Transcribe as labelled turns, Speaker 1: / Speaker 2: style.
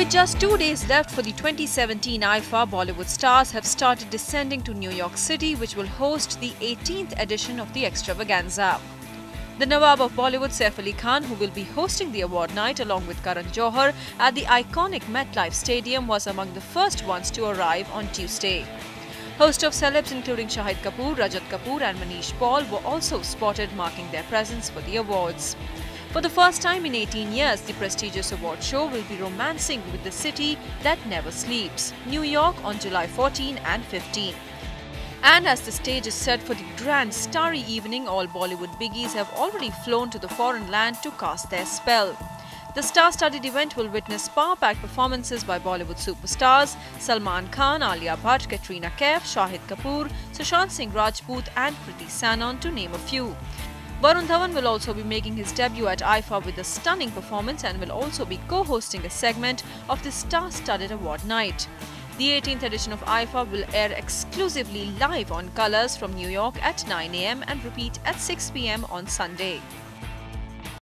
Speaker 1: With just two days left for the 2017 IIFA, Bollywood stars have started descending to New York City, which will host the 18th edition of the extravaganza. The Nawab of Bollywood, Saif Ali Khan, who will be hosting the award night along with Karan Johar at the iconic MetLife Stadium, was among the first ones to arrive on Tuesday. Host of celebs including Shahid Kapoor, Rajat Kapoor and Manish Paul were also spotted marking their presence for the awards. For the first time in 18 years, the prestigious award show will be romancing with the city that never sleeps, New York on July 14 and 15. And as the stage is set for the grand starry evening, all Bollywood biggies have already flown to the foreign land to cast their spell. The star-studded event will witness power-packed performances by Bollywood superstars Salman Khan, Alia Bhatt, Katrina Kaif, Shahid Kapoor, Sushant Singh Rajput and Kriti Sanon to name a few. Varun Dhawan will also be making his debut at IIFA with a stunning performance and will also be co-hosting a segment of the star-studded award night. The 18th edition of IIFA will air exclusively live on Colors from New York at 9am and repeat at 6pm on Sunday.